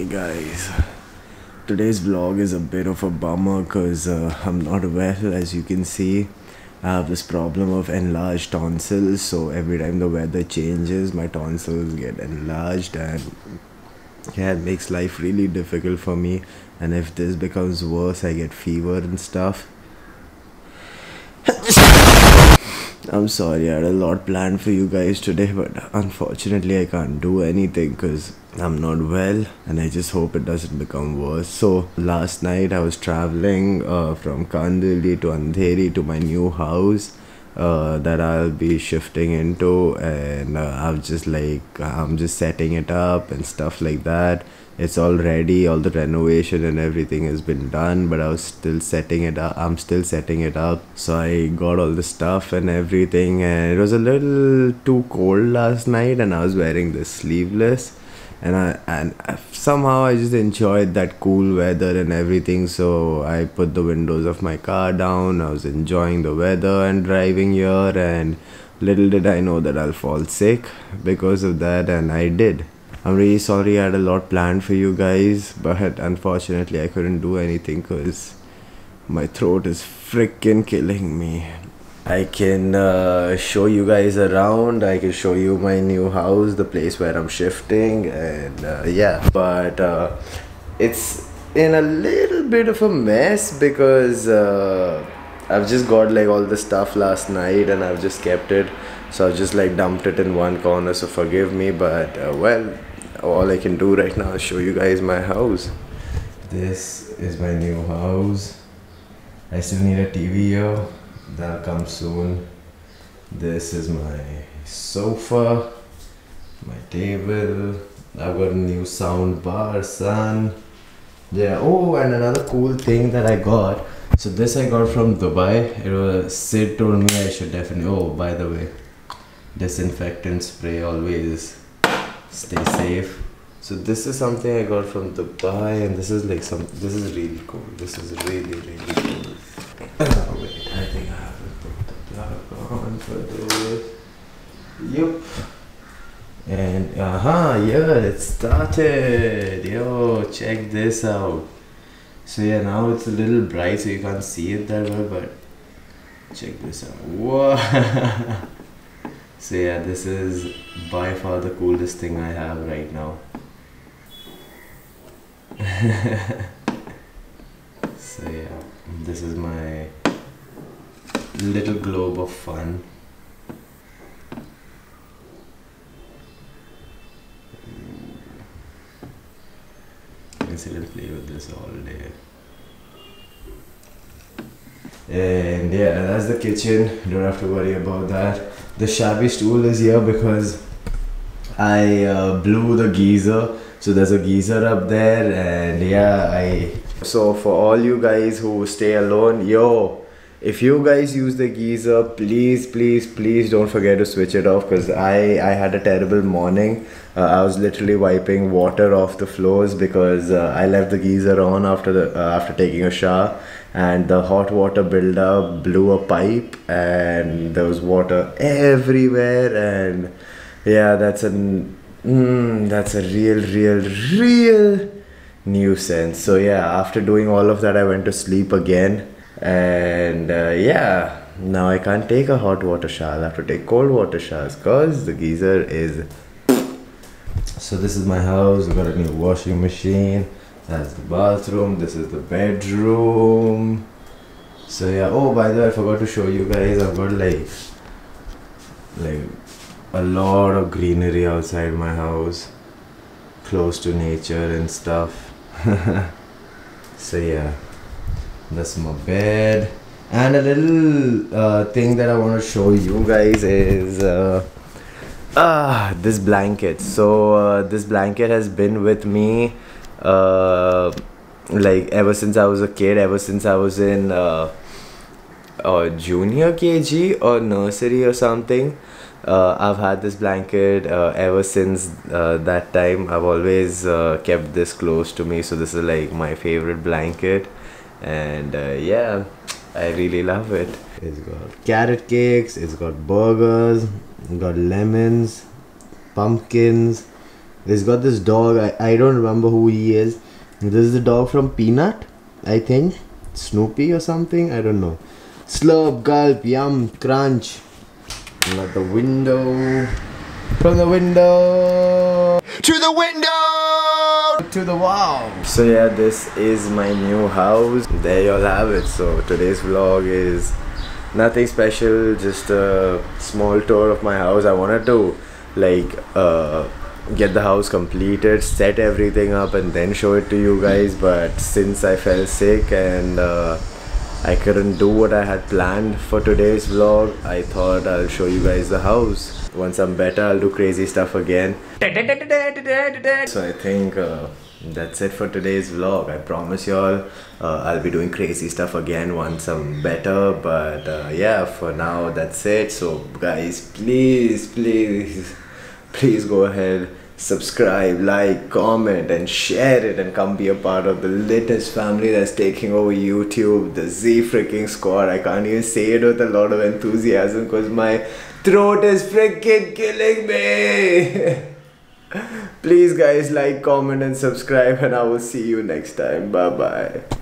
Hey guys, today's vlog is a bit of a bummer because uh, I'm not well as you can see. I have this problem of enlarged tonsils, so every time the weather changes, my tonsils get enlarged, and yeah, it makes life really difficult for me. And if this becomes worse, I get fever and stuff. I'm sorry, I had a lot planned for you guys today, but unfortunately, I can't do anything because I'm not well and I just hope it doesn't become worse. So, last night I was traveling uh, from Kandivali to Andheri to my new house uh, that I'll be shifting into, and uh, I'm just like, I'm just setting it up and stuff like that. It's all ready all the renovation and everything has been done but i was still setting it up i'm still setting it up. So i got all the stuff and everything and it was a little too cold last night and i was wearing this sleeveless and I and somehow I just enjoyed that cool weather and everything. So I put the windows of my car down. I was enjoying the weather and driving here. And little did I know that I'll fall sick because of that, and I did. I'm really sorry I had a lot planned for you guys, but unfortunately I couldn't do anything because my throat is freaking killing me. I can uh, show you guys around. I can show you my new house, the place where I'm shifting, and uh, yeah. But uh, it's in a little bit of a mess because uh, I've just got like all the stuff last night and I've just kept it. So I just like dumped it in one corner. So forgive me, but uh, well, all I can do right now is show you guys my house. This is my new house. I still need a TV here. That'll come soon. This is my sofa, my table. I've got a new sound bar, son. Yeah. Oh, and another cool thing that I got. So this I got from Dubai. It was Sid told me I should definitely. Oh, by the way, disinfectant spray always stay safe so this is something i got from dubai and this is like some this is really cool this is really really cool wait i think i haven't the plug on for this yep and uh-huh yeah it started yo check this out so yeah now it's a little bright so you can't see it that well but check this out Whoa. So yeah, this is by far the coolest thing I have right now. so yeah, this is my little globe of fun. I can sit and play with this all day. And yeah, that's the kitchen. Don't have to worry about that. The shabby stool is here because I uh, blew the geyser. So there's a geyser up there, and yeah, I. So for all you guys who stay alone, yo, if you guys use the geyser please please please don't forget to switch it off because i i had a terrible morning. Uh, i was literally wiping water off the floors because uh, i left the geyser on after the uh, after taking a shower and the hot water buildup blew a pipe and there was water everywhere and yeah that's a mm, that's a real real real nuisance. So yeah after doing all of that i went to sleep again. And uh, yeah now I can't take a hot water shower. I have to take cold water showers cause the geyser is so this is my house. I got a new washing machine. That's the bathroom. This is the bedroom. So yeah. Oh by the way I forgot to show you guys. I've got like like a lot of greenery outside my house. Close to nature and stuff so yeah. That's my bed. And a little uh, thing that I want to show you guys is uh, ah this blanket. So uh, this blanket has been with me uh, like ever since I was a kid ever since I was in uh, junior KG or nursery or something uh, I've had this blanket uh, ever since uh, that time. I've always uh, kept this close to me, so this is like my favorite blanket and uh, yeah I really love it it's got carrot cakes it's got burgers it's got lemons pumpkins It's got this dog. I, I don't remember who he is. This is the dog from Peanut, I think. Snoopy or something. I don't know. Slurp, gulp, yum, crunch. At the window. From the window. To the window! To the wall. So yeah, this is my new house. There you all have it. So today's vlog is nothing special. Just a small tour of my house. I wanted to like uh get the house completed set everything up and then show it to you guys but since i fell sick and uh, i couldn't do what i had planned for today's vlog. I thought i'll show you guys the house. Once i'm better i'll do crazy stuff again. So i think uh, that's it for today's vlog. I promise y'all uh, i'll be doing crazy stuff again once i'm better but uh, yeah for now that's it. So guys please please please go ahead subscribe like comment and share it and come be a part of the latest family that's taking over youtube the z freaking squad. I can't even say it with a lot of enthusiasm because my throat is freaking killing me. Please guys like comment and subscribe and i will see you next time. Bye bye